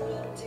natural